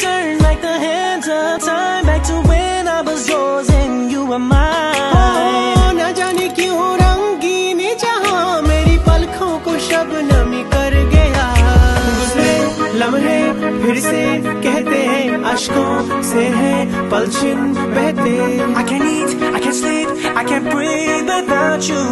turn like the hands of time back to when I was yours and you were mine. Oh, ना जाने क्यों रंगीन जहाँ मेरी पलकों को शबनमी कर गया गुजरे लम्हे फिर से कहते हैं अशकों से है पलछिन बहते I can't eat, I can't sleep, I can't breathe without you.